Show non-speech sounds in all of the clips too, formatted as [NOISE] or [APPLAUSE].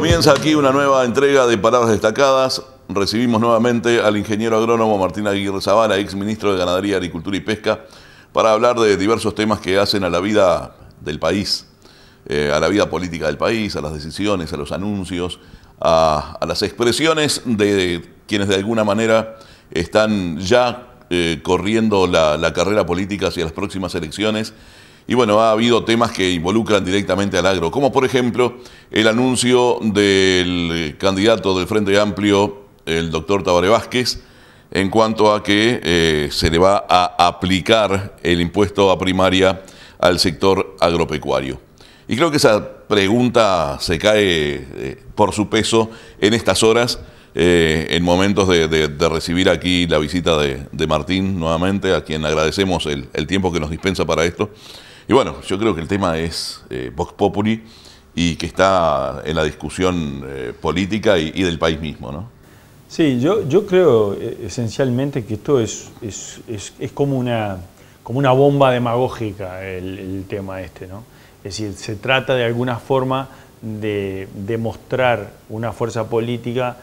Comienza aquí una nueva entrega de Palabras Destacadas. Recibimos nuevamente al ingeniero agrónomo Martín Aguirre Zavala, ex ministro de Ganadería, Agricultura y Pesca, para hablar de diversos temas que hacen a la vida del país, eh, a la vida política del país, a las decisiones, a los anuncios, a, las expresiones de quienes de alguna manera están ya eh, corriendo la carrera política hacia las próximas elecciones y bueno, ha habido temas que involucran directamente al agro, como por ejemplo el anuncio del candidato del Frente Amplio, el doctor Tabaré Vázquez, en cuanto a que eh, se le va a aplicar el impuesto a primaria al sector agropecuario. Y creo que esa pregunta se cae eh, por su peso en estas horas, eh, en momentos de, recibir aquí la visita de, Martín nuevamente, a quien agradecemos el tiempo que nos dispensa para esto. Y bueno, yo creo que el tema es eh, Vox Populi y que está en la discusión eh, política y, del país mismo, ¿no? Sí, yo, yo creo eh, esencialmente que esto es, es, es, como, una, como una bomba demagógica el, tema este, ¿no? Es decir, se trata de alguna forma de demostrar una fuerza política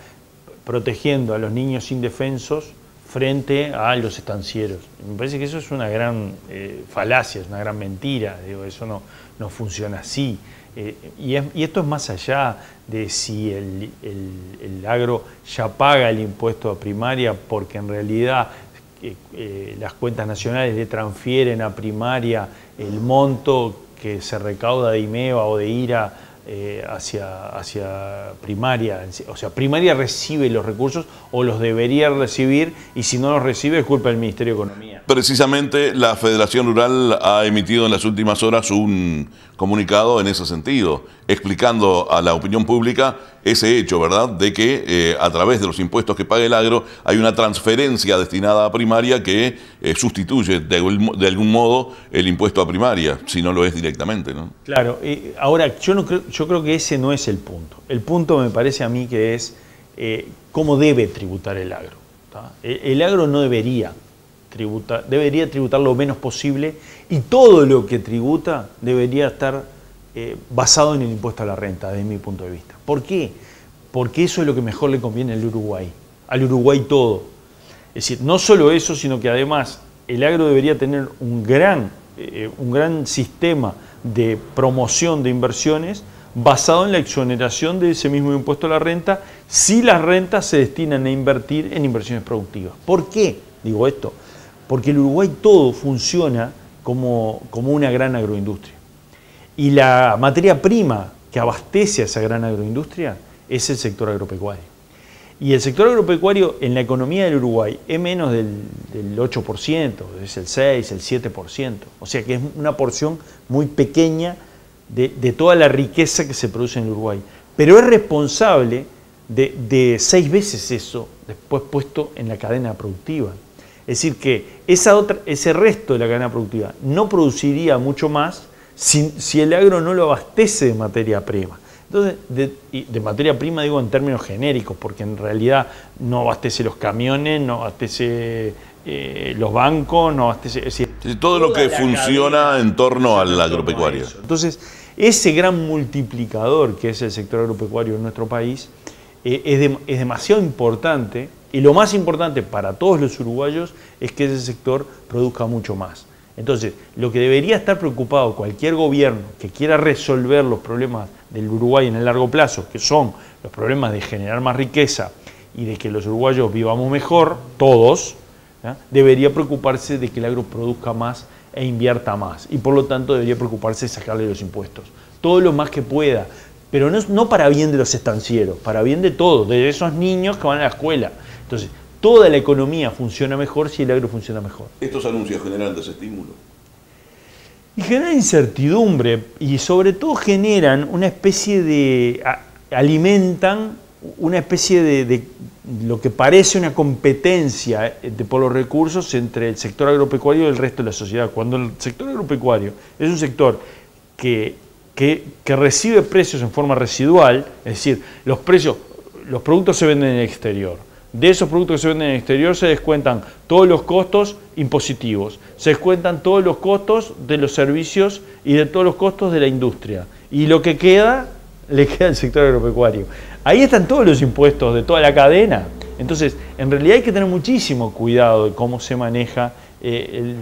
protegiendo a los niños indefensos frente a los estancieros. Me parece que eso es una gran eh, falacia, es una gran mentira, digo, eso no, no funciona así. Eh, y, esto es más allá de si el, agro ya paga el impuesto a primaria porque en realidad eh, las cuentas nacionales le transfieren a primaria el monto que se recauda de IMEVA o de IRA eh, hacia, hacia primaria. O sea, primaria recibe los recursos o los debería recibir y si no los recibe es culpa del Ministerio de Economía. Precisamente la Federación Rural ha emitido en las últimas horas un comunicado en ese sentido, explicando a la opinión pública ese hecho, ¿verdad?, de que eh, a través de los impuestos que paga el agro hay una transferencia destinada a primaria que eh, sustituye de, algún modo el impuesto a primaria, si no lo es directamente, ¿no? Claro, ahora yo, no creo, yo creo que ese no es el punto. El punto me parece a mí que es eh, cómo debe tributar el agro. E, el agro no debería debería tributar lo menos posible y todo lo que tributa debería estar eh, basado en el impuesto a la renta, desde mi punto de vista. ¿Por qué? Porque eso es lo que mejor le conviene al Uruguay, al Uruguay todo. Es decir, no solo eso, sino que además el agro debería tener un gran, eh, un gran sistema de promoción de inversiones basado en la exoneración de ese mismo impuesto a la renta si las rentas se destinan a invertir en inversiones productivas. ¿Por qué digo esto? Porque el Uruguay todo funciona como, como una gran agroindustria. Y la materia prima que abastece a esa gran agroindustria es el sector agropecuario. Y el sector agropecuario en la economía del Uruguay es menos del, 8%, es el 6, el 7%. O sea que es una porción muy pequeña de, toda la riqueza que se produce en el Uruguay. Pero es responsable de, de seis veces eso después puesto en la cadena productiva. Es decir, que esa otra, ese resto de la cadena productiva no produciría mucho más si, si el agro no lo abastece de materia prima. Entonces, de, materia prima digo en términos genéricos, porque en realidad no abastece los camiones, no abastece eh, los bancos, no abastece... Es decir, todo lo que funciona en torno al agropecuario. Entonces, ese gran multiplicador que es el sector agropecuario en nuestro país eh, es, es demasiado importante y lo más importante para todos los uruguayos es que ese sector produzca mucho más. Entonces, lo que debería estar preocupado cualquier gobierno que quiera resolver los problemas del Uruguay en el largo plazo, que son los problemas de generar más riqueza y de que los uruguayos vivamos mejor, todos, debería preocuparse de que el agro produzca más e invierta más. Y por lo tanto debería preocuparse de sacarle los impuestos. Todo lo más que pueda. Pero no, no para bien de los estancieros, para bien de todos, de esos niños que van a la escuela entonces, toda la economía funciona mejor si el agro funciona mejor. ¿Estos anuncios generan desestímulo? Y generan incertidumbre y sobre todo generan una especie de... alimentan una especie de, lo que parece una competencia por los recursos entre el sector agropecuario y el resto de la sociedad. Cuando el sector agropecuario es un sector que, que, recibe precios en forma residual, es decir, los precios, los productos se venden en el exterior, de esos productos que se venden en el exterior se descuentan todos los costos impositivos, se descuentan todos los costos de los servicios y de todos los costos de la industria. Y lo que queda [LAUGHS] le queda al sector agropecuario. Ahí están todos los impuestos de toda la cadena. Entonces, en realidad hay que tener muchísimo cuidado de cómo se maneja eh,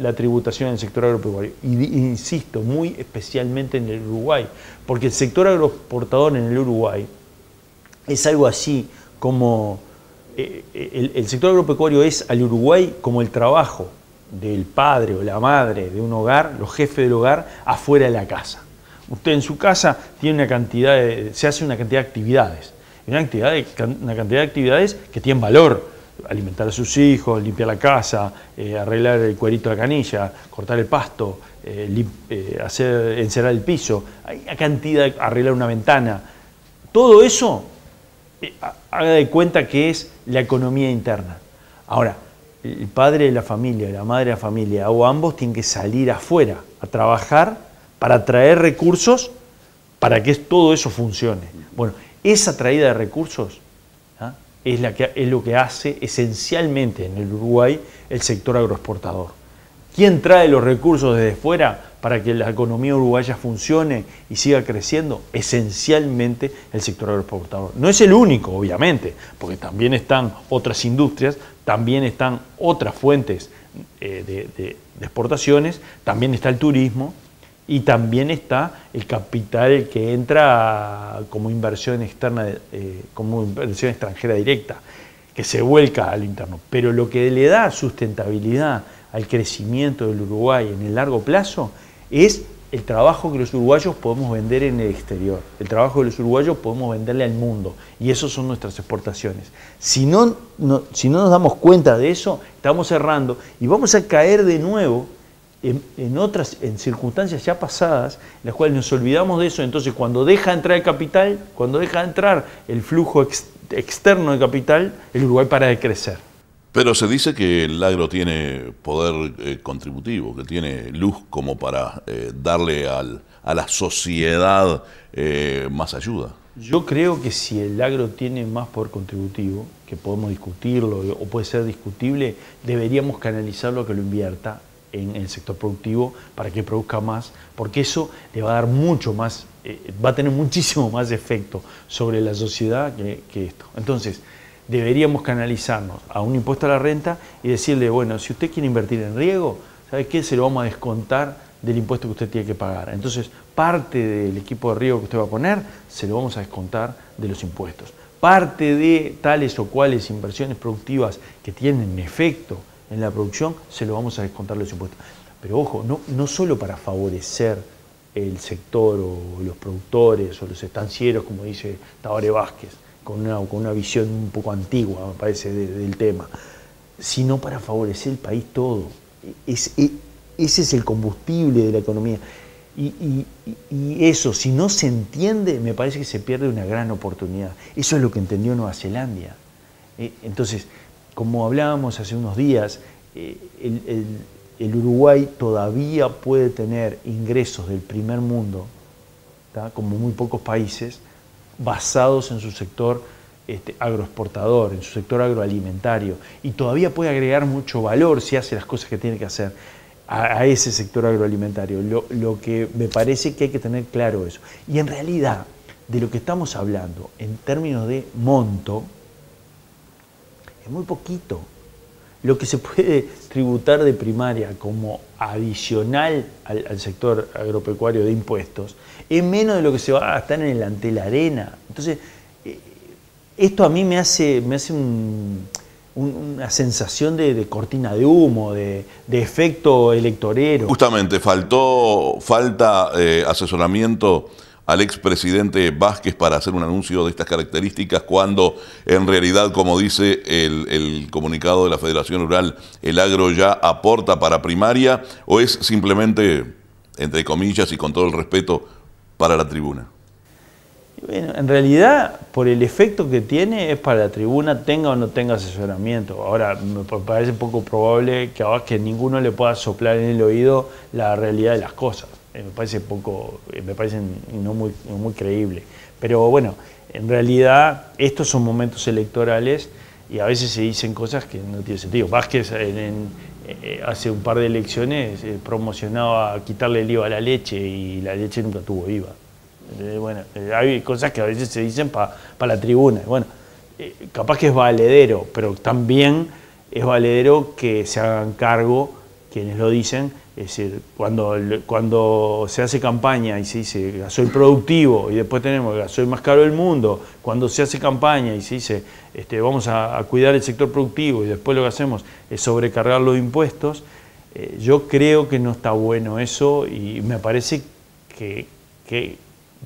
la, tributación en el sector agropecuario. Y, insisto, muy especialmente en el Uruguay, porque el sector agroexportador en el Uruguay es algo así como eh, el, el sector agropecuario es al Uruguay como el trabajo del padre o la madre de un hogar, los jefes del hogar, afuera de la casa. Usted en su casa tiene una cantidad se hace una cantidad de actividades, una, actividad una cantidad de actividades que tienen valor, alimentar a sus hijos, limpiar la casa, eh, arreglar el cuerito de la canilla, cortar el pasto, eh, eh, hacer, encerrar el piso, hay una cantidad, arreglar una ventana. Todo eso, haga de cuenta que es la economía interna. Ahora, el padre de la familia, la madre de la familia o ambos tienen que salir afuera a trabajar para traer recursos para que todo eso funcione. Bueno, esa traída de recursos. Es, lo que hace esencialmente en el Uruguay el sector agroexportador. ¿Quién trae los recursos desde fuera para que la economía uruguaya funcione y siga creciendo? Esencialmente el sector agroexportador. No es el único, obviamente, porque también están otras industrias, también están otras fuentes eh, de exportaciones, también está el turismo, y también está el capital que entra como inversión externa, eh, como inversión extranjera directa, que se vuelca al interno. Pero lo que le da sustentabilidad al crecimiento del Uruguay en el largo plazo es el trabajo que los uruguayos podemos vender en el exterior, el trabajo que los uruguayos podemos venderle al mundo, y eso son nuestras exportaciones. Si no, si no nos damos cuenta de eso, estamos cerrando y vamos a caer de nuevo en, otras, en circunstancias ya pasadas, en las cuales nos olvidamos de eso, entonces cuando deja entrar el capital, cuando deja entrar el flujo externo de capital, el Uruguay para de crecer. Pero se dice que el agro tiene poder eh, contributivo, que tiene luz como para eh, darle al, a la sociedad eh, más ayuda. Yo creo que si el agro tiene más poder contributivo, que podemos discutirlo o puede ser discutible, deberíamos canalizarlo a que lo invierta en el sector productivo para que produzca más, porque eso le va a dar mucho más, eh, va a tener muchísimo más efecto sobre la sociedad que, esto. Entonces, deberíamos canalizarnos a un impuesto a la renta y decirle, bueno, si usted quiere invertir en riego, ¿sabe qué? Se lo vamos a descontar del impuesto que usted tiene que pagar. Entonces, parte del equipo de riego que usted va a poner, se lo vamos a descontar de los impuestos. Parte de tales o cuales inversiones productivas que tienen efecto en la producción, se lo vamos a descontar los impuestos. Pero ojo, no, no solo para favorecer el sector o los productores o los estancieros, como dice Tabaré Vázquez, con una, con una visión un poco antigua, me parece, del tema, sino para favorecer el país todo. Es, ese es el combustible de la economía. Y, y, eso, si no se entiende, me parece que se pierde una gran oportunidad. Eso es lo que entendió Nueva Zelanda. Eh, entonces, como hablábamos hace unos días, eh, el, Uruguay todavía puede tener ingresos del primer mundo, como muy pocos países, basados en su sector este, agroexportador, en su sector agroalimentario, y todavía puede agregar mucho valor si hace las cosas que tiene que hacer a, ese sector agroalimentario. Lo, lo que me parece que hay que tener claro eso. Y en realidad, de lo que estamos hablando en términos de monto, es muy poquito. Lo que se puede tributar de primaria como adicional al, sector agropecuario de impuestos es menos de lo que se va a gastar en el ante la arena. Entonces, eh, esto a mí me hace, me hace una sensación de, cortina de humo, de, efecto electorero. Justamente, faltó, falta eh, asesoramiento al expresidente Vázquez para hacer un anuncio de estas características cuando en realidad, como dice el, comunicado de la Federación Rural, el agro ya aporta para primaria o es simplemente, entre comillas y con todo el respeto, para la tribuna? Bueno, en realidad, por el efecto que tiene, es para la tribuna, tenga o no tenga asesoramiento. Ahora, me parece poco probable que a ninguno le pueda soplar en el oído la realidad de las cosas. Eh, me parece poco, eh, me parece no muy, muy creíble. Pero bueno, en realidad estos son momentos electorales y a veces se dicen cosas que no tienen sentido. Vázquez en, eh, hace un par de elecciones promocionaba quitarle el IVA a la leche y la leche nunca tuvo IVA. Bueno, hay cosas que a veces se dicen para la tribuna. Bueno, capaz que es valedero, pero también es valedero que se hagan cargo quienes lo dicen. Es decir, cuando, cuando se hace campaña y se dice gasoil productivo y después tenemos el más caro del mundo, cuando se hace campaña y se dice este, vamos a, cuidar el sector productivo y después lo que hacemos es sobrecargar los impuestos, yo creo que no está bueno eso y me parece que, que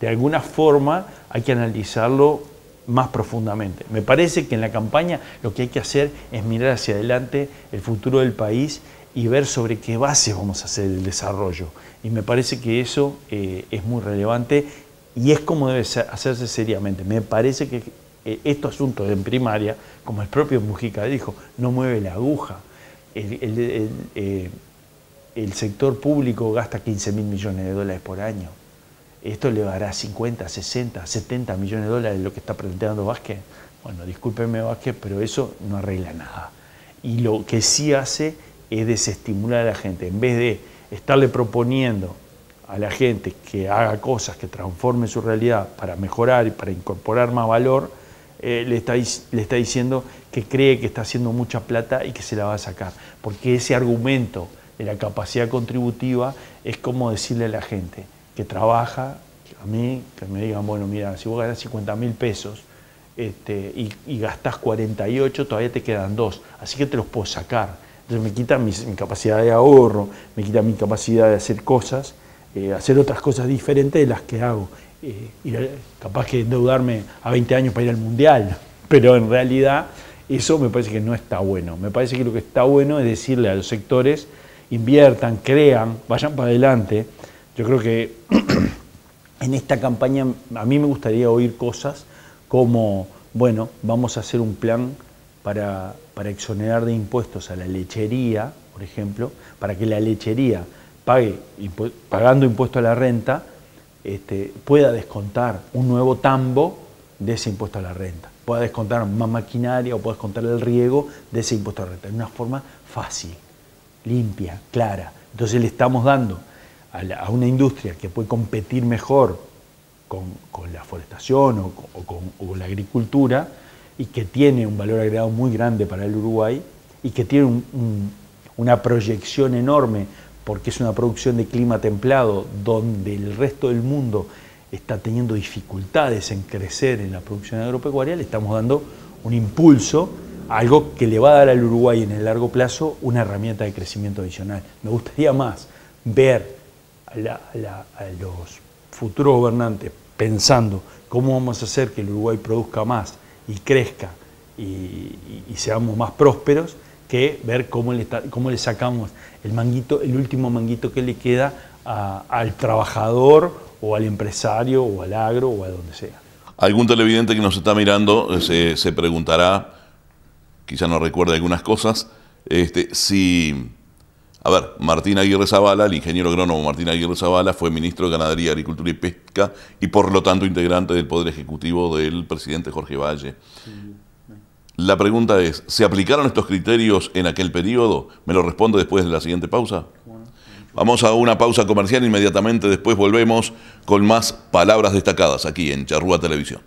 de alguna forma hay que analizarlo más profundamente. Me parece que en la campaña lo que hay que hacer es mirar hacia adelante el futuro del país y ver sobre qué bases vamos a hacer el desarrollo. Y me parece que eso eh, es muy relevante y es como debe hacerse seriamente. Me parece que eh, estos asuntos en primaria, como el propio Mujica dijo, no mueve la aguja. El, eh, el sector público gasta 15 mil millones de dólares por año esto le dará 50, 60, 70 millones de dólares lo que está planteando Vázquez. Bueno, discúlpeme Vázquez, pero eso no arregla nada. Y lo que sí hace es desestimular a la gente. En vez de estarle proponiendo a la gente que haga cosas que transformen su realidad para mejorar y para incorporar más valor, eh, le, está, le está diciendo que cree que está haciendo mucha plata y que se la va a sacar. Porque ese argumento de la capacidad contributiva es como decirle a la gente, que trabaja, a mí, que me digan, bueno, mira, si vos ganás 50 mil pesos este, y, gastás 48, todavía te quedan dos, así que te los puedo sacar. Entonces me quita mi, capacidad de ahorro, me quita mi capacidad de hacer cosas, eh, hacer otras cosas diferentes de las que hago. Eh, y capaz que endeudarme a 20 años para ir al mundial, [LAUGHS] pero en realidad eso me parece que no está bueno. Me parece que lo que está bueno es decirle a los sectores, inviertan, crean, vayan para adelante yo creo que [CLEARS THROAT] en esta campaña a mí me gustaría oír cosas como, bueno, vamos a hacer un plan para, exonerar de impuestos a la lechería, por ejemplo, para que la lechería pague, pagando impuesto a la renta, este, pueda descontar un nuevo tambo de ese impuesto a la renta, pueda descontar más maquinaria o pueda descontar el riego de ese impuesto a la renta, de una forma fácil, limpia, clara. Entonces le estamos dando a, una industria que puede competir mejor con, la forestación o, con, la agricultura y que tiene un valor agregado muy grande para el Uruguay y que tiene una proyección enorme porque es una producción de clima templado donde el resto del mundo está teniendo dificultades en crecer en la producción agropecuaria, le estamos dando un impulso, algo que le va a dar al Uruguay en el largo plazo una herramienta de crecimiento adicional. Me gustaría más ver a, los futuros gobernantes pensando cómo vamos a hacer que el Uruguay produzca más y crezca y, seamos más prósperos, que ver cómo le, cómo le sacamos el manguito, el último manguito que le queda al trabajador o al empresario o al agro o a donde sea. Algún televidente que nos está mirando eh, se, se preguntará, quizá no recuerde algunas cosas, este, si a ver, Martín Aguirre Zavala, el ingeniero agrónomo Martín Aguirre Zavala, fue ministro de Ganadería, Agricultura y Pesca y por lo tanto integrante del Poder Ejecutivo del presidente Jorge Valle. La pregunta es, ¿se aplicaron estos criterios en aquel periodo? Me lo responde después de la siguiente pausa. Vamos a una pausa comercial, inmediatamente después volvemos con más palabras destacadas aquí en Charrúa Televisión.